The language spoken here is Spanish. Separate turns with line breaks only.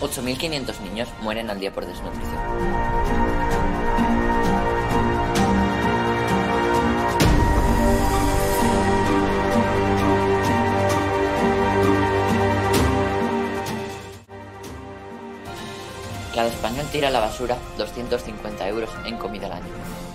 8.500 niños mueren al día por desnutrición. Cada español tira a la basura 250 euros en comida al año.